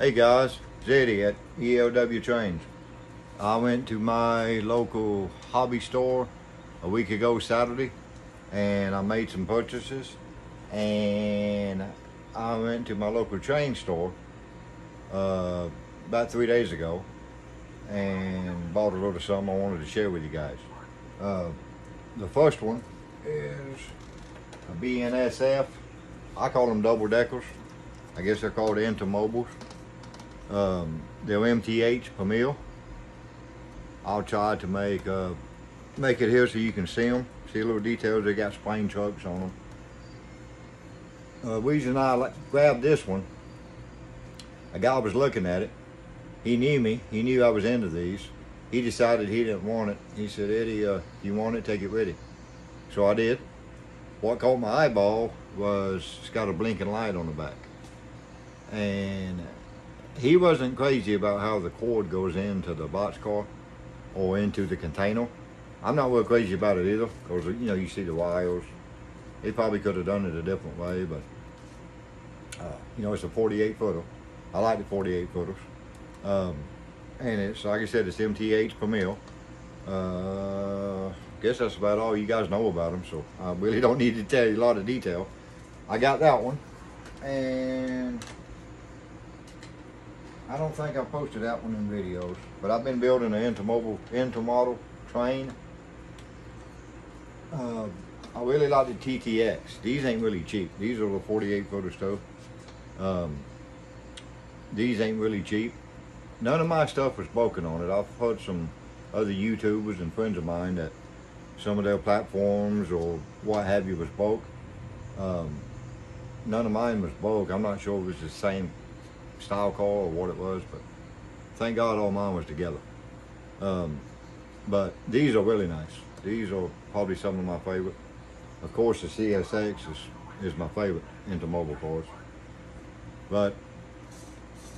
Hey guys, Zeddy at ELW Trains. I went to my local hobby store a week ago Saturday and I made some purchases and I went to my local train store uh, about three days ago and bought a little something I wanted to share with you guys. Uh, the first one is a BNSF. I call them double deckers. I guess they're called intermobiles. Um, MTH Premier. I'll try to make uh, make it here so you can see them. See little details. They got spring trucks on them. Uh, reason I like, grabbed this one, a guy was looking at it. He knew me. He knew I was into these. He decided he didn't want it. He said, Eddie, uh, you want it? Take it with you. So I did. What caught my eyeball was it's got a blinking light on the back. And he wasn't crazy about how the cord goes into the boxcar or into the container. I'm not real crazy about it either, because you know you see the wires. He probably could have done it a different way, but uh, you know it's a 48 footer. I like the 48 footers, um, and it's like I said, it's MTH Premier. Uh, guess that's about all you guys know about them, so I really don't need to tell you a lot of detail. I got that one, and I don't think I posted that one in videos, but I've been building an intermodal, intermodal train. Uh, I really like the TTX. These ain't really cheap. These are the 48 footer stuff. Um, these ain't really cheap. None of my stuff was broken on it. I've heard some other YouTubers and friends of mine that some of their platforms or what have you was broke. Um, none of mine was broke. I'm not sure if it was the same style car or what it was, but thank God all mine was together. Um, but these are really nice. These are probably some of my favorite. Of course, the CSX is, is my favorite into mobile cars. But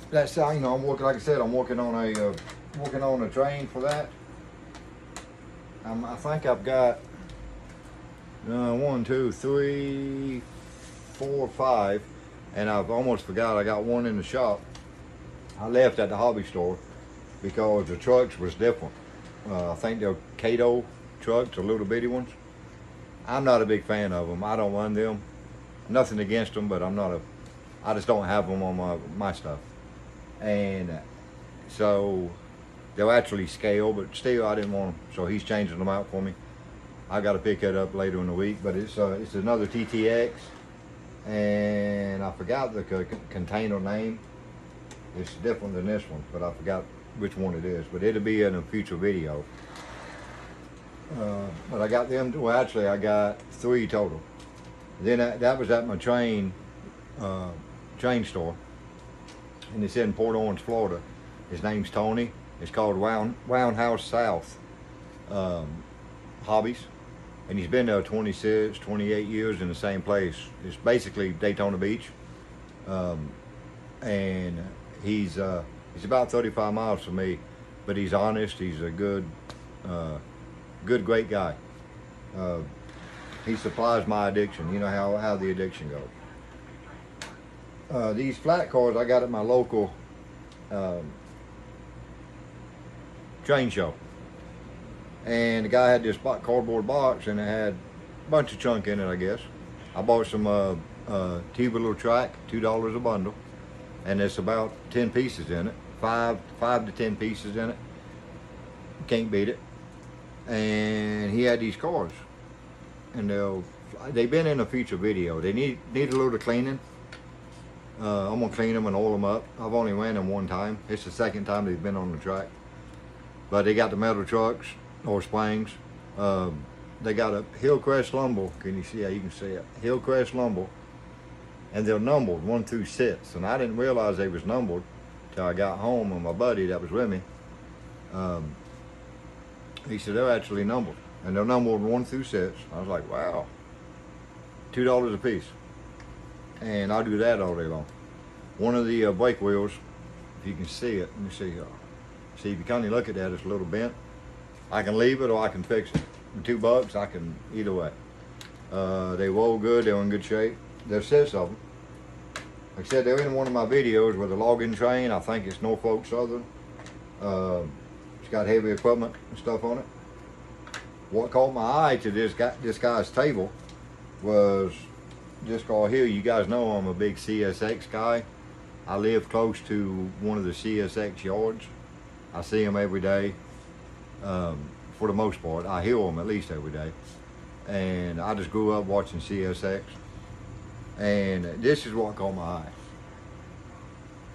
that's how, you know, I'm working, like I said, I'm working on a, uh, working on a train for that. Um, I think I've got uh, one, two, three, four, five, and I've almost forgot I got one in the shop. I left at the hobby store because the trucks was different. Uh, I think they're Kato trucks, the little bitty ones. I'm not a big fan of them. I don't run them. Nothing against them, but I'm not a. I just don't have them on my my stuff. And so they'll actually scale, but still I didn't want them. So he's changing them out for me. I got to pick it up later in the week, but it's uh, it's another TTX, and I forgot the co- container name. It's different than this one, but I forgot which one it is. But it'll be in a future video. Uh, but I got them. Well, actually, I got three total. Then I, that was at my train uh, train store, and it's in Port Orange, Florida. His name's Tony. It's called Round Roundhouse South um, Hobbies, and he's been there 26, 28 years in the same place. It's basically Daytona Beach, um, and he's uh, he's about 35 miles from me, but he's honest. He's a good. Uh, good, great guy. Uh, he supplies my addiction. You know how, how the addiction goes. Uh, these flat cars I got at my local um, train show. And the guy had this bo- cardboard box and it had a bunch of chunk in it, I guess. I bought some uh, uh, T-Little track, $2 a bundle. And it's about 10 pieces in it. Five, five to 10 pieces in it. Can't beat it and he had these cars and they'll they've been in a future video they need need a little cleaning uh, I'm gonna clean them and oil them up I've only ran them one time it's the second time they've been on the track but they got the metal trucks or springs um, they got a Hillcrest lumber can you see how you can see it Hillcrest lumber and they're numbered one through six and I didn't realize they was numbered till I got home and my buddy that was with me um, he said, they're actually numbered. And they're numbered one through six. I was like, wow. Two dollars a piece. And I do that all day long. One of the uh, brake wheels, if you can see it, let me see. Uh, see, if you kind of look at that, it's a little bent. I can leave it or I can fix it. For two bucks, I can either way. Uh, they roll good. They're in good shape. There's six of them. Like I said, they're in one of my videos with a logging train. I think it's Norfolk Southern. Uh, it's got heavy equipment and stuff on it. What caught my eye to this guy, this guy's table was this guy here. You guys know I'm a big CSX guy. I live close to one of the CSX yards. I see them every day. Um, for the most part, I hear them at least every day. And I just grew up watching CSX. And this is what caught my eye.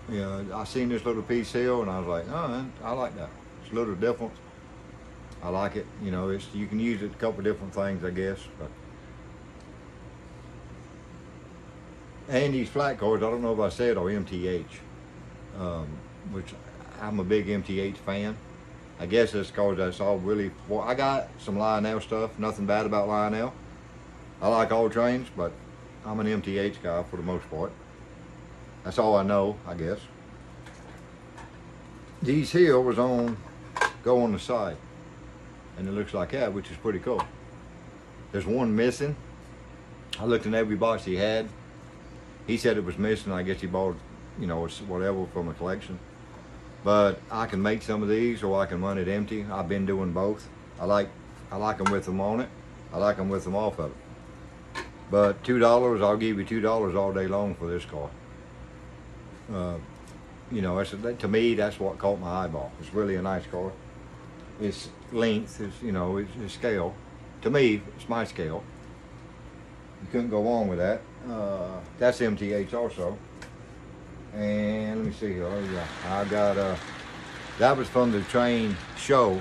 You know, I seen this little piece here, and I was like, oh, I like that. It's a little different. I like it. You know, it's you can use it a couple different things, I guess. But and these flat cars, I don't know if I said, are MTH, um, which I'm a big MTH fan. I guess it's because that's all really. Well, I got some Lionel stuff. Nothing bad about Lionel. I like all trains, but I'm an MTH guy for the most part. That's all I know, I guess. These here was on, go on the side. And it looks like that, which is pretty cool. There's one missing. I looked in every box he had. He said it was missing. I guess he bought, you know, whatever from a collection. But I can make some of these or I can run it empty. I've been doing both. I like I like them with them on it. I like them with them off of it. But two dollars, I'll give you two dollars all day long for this car. Uh, you know, it's, to me, that's what caught my eyeball. It's really a nice car. Its length is, you know, its, its scale. To me, it's my scale. You couldn't go wrong with that. Uh, that's MTH also. And let me see here. Oh yeah, I got uh that was from the train show.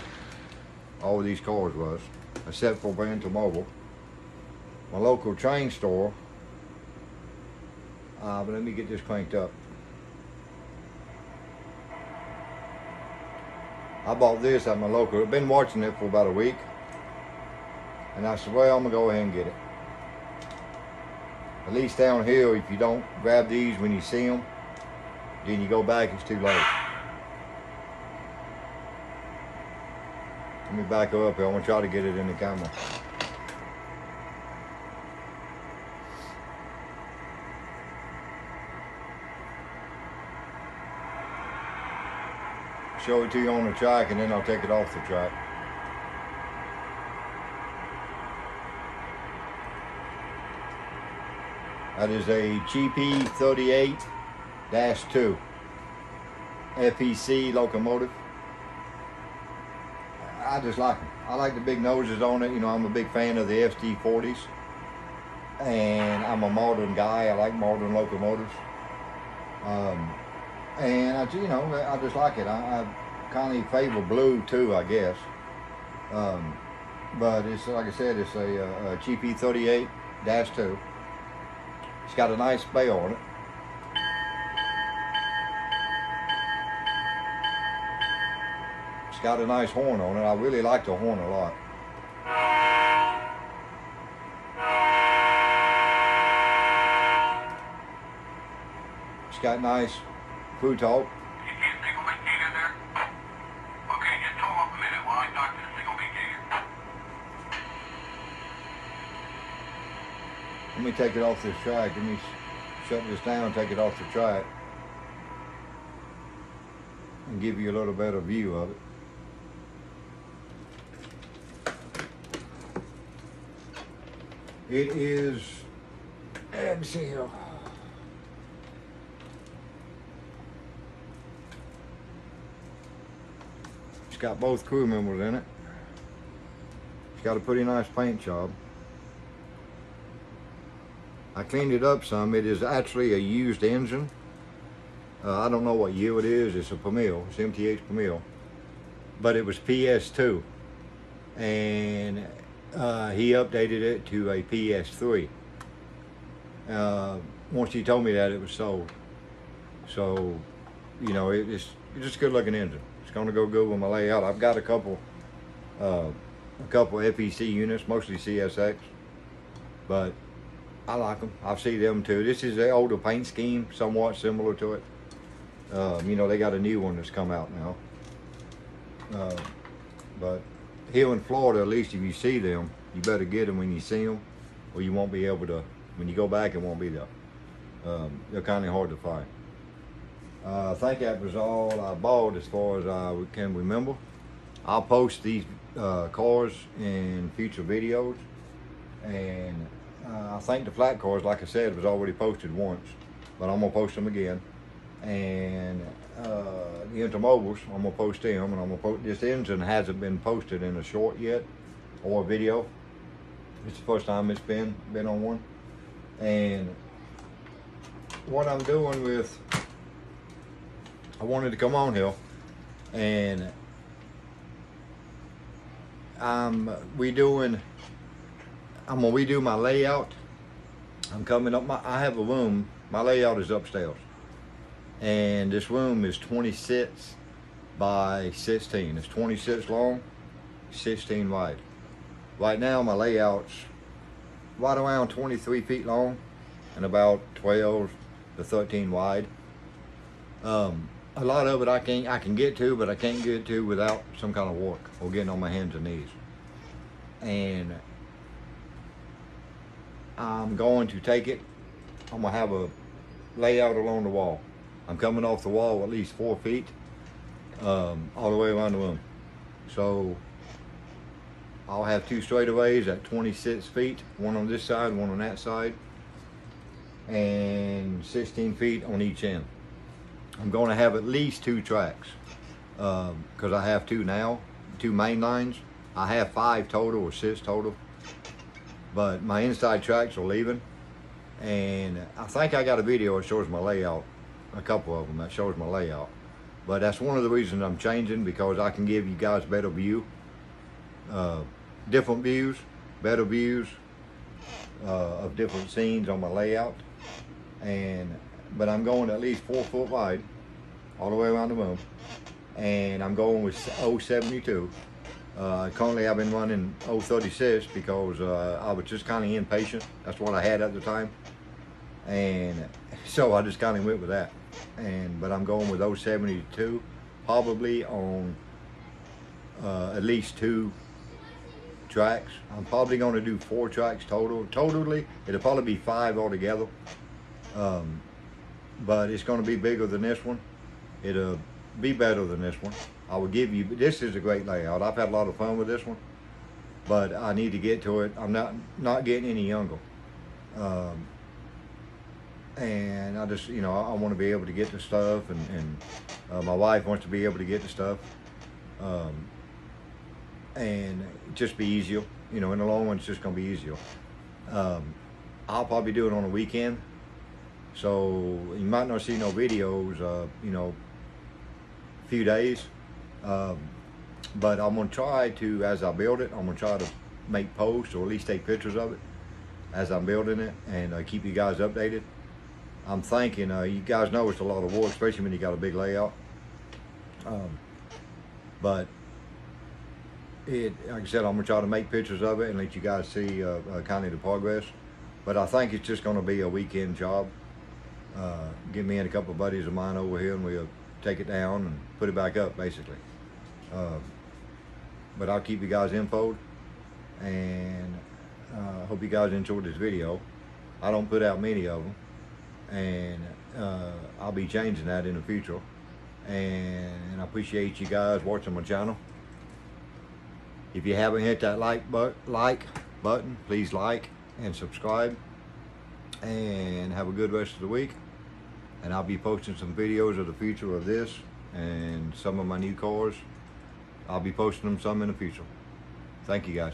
All these cars was, except for Brandon Mobile. My local train store. Uh, but let me get this cranked up. I bought this at my local. I've been watching it for about a week. And I said, well, I'm to go ahead and get it. At least downhill, if you don't grab these when you see them, then you go back, it's too late. Let me back up here. I want y'all to get it in the camera. Show it to you on the track and then I'll take it off the track. That is a GP38 Dash 2 FEC locomotive. I just like them. I like the big noses on it. You know, I'm a big fan of the FT40s. And I'm a modern guy. I like modern locomotives. Um, and I, you know, I just like it. I, I kind of favor blue too, I guess. Um, but it's like I said, it's a, a GP38-2. It's got a nice bay on it. Got a nice horn on it. I really like the horn a lot. It's got nice food talk. Let me take it off this track. Let me shut this down, take it off the track, and give you a little better view of it. It is, here. It's got both crew members in it. It's got a pretty nice paint job. I cleaned it up some. It is actually a used engine. Uh, I don't know what year it is. It's a Premier. It's MTH Premier. But it was PS2. And uh, he updated it to a PS3. Uh, once he told me that, it was sold. So, you know, it, it's, it's just a good looking engine. It's going to go good with my layout. I've got a couple, uh, a couple FEC units, mostly CSX, but I like them. I see them too. This is the older paint scheme, somewhat similar to it. Um, you know, they got a new one that's come out now. Uh, but here in Florida, at least if you see them, you better get them when you see them, or you won't be able to, when you go back, it won't be there. Um, they're kind of hard to find. Uh, I think that was all I bought as far as I can remember. I'll post these uh, cars in future videos. And uh, I think the flat cars, like I said, was already posted once. But I'm to post them again. And uh, the intermobiles, I'm to post them. And I'm to post, this engine hasn't been posted in a short yet or a video. It's the first time it's been, been on one. And what I'm doing with I wanted to come on here and I'm redoing I'm gonna redo my layout. I'm coming up my I have a room, my layout is upstairs. And this room is 26 by 16. It's 26 long, 16 wide. Right now my layout's right around 23 feet long and about 12 to 13 wide. Um, a lot of it I can I can get to, but I can't get to without some kind of work or getting on my hands and knees. And I'm going to take it. I'm gonna have a layout along the wall. I'm coming off the wall at least four feet, um, all the way around the room. So I'll have two straightaways at 26 feet, one on this side, one on that side, and 16 feet on each end. I'm going to have at least two tracks because um, I have two now, two main lines. I have five total or six total, but my inside tracks are leaving. And I think I got a video that shows my layout, a couple of them that shows my layout. But that's one of the reasons I'm changing because I can give you guys better view, uh, different views, better views uh, of different scenes on my layout. And but I'm going at least four foot wide all the way around the room. And I'm going with 072. Uh, currently I've been running 036 because uh, I was just kind of impatient. That's what I had at the time. And so I just kind of went with that. And But I'm going with 072 probably on uh, at least two tracks. I'm probably going to do four tracks total. Totally, it'll probably be five altogether. Um, but it's going to be bigger than this one. It'll be better than this one. I will give you, this is a great layout. I've had a lot of fun with this one, but I need to get to it. I'm not, not getting any younger. Um, and I just, you know, I, I want to be able to get the stuff and, and uh, my wife wants to be able to get the stuff. Um, and just be easier. You know, in the long run, it's just going to be easier. Um, I'll probably do it on a weekend so you might not see no videos, uh, you know, few days. Um, but I'm gonna try to, as I build it, I'm gonna try to make posts or at least take pictures of it as I'm building it and uh, keep you guys updated. I'm thinking, uh, you guys know it's a lot of work, especially when you got a big layout. Um, but it, like I said, I'm gonna try to make pictures of it and let you guys see uh, uh kind of the progress. But I think it's just gonna be a weekend job uh, get me and a couple of buddies of mine over here and we'll take it down and put it back up basically. Uh, but I'll keep you guys infoed and uh, hope you guys enjoyed this video. I don't put out many of them and uh, I'll be changing that in the future. And I appreciate you guys watching my channel. If you haven't hit that like, but like button, please like and subscribe. And have a good rest of the week and I'll be posting some videos of the future of this and some of my new cars. I'll be posting them some in the future. Thank you guys.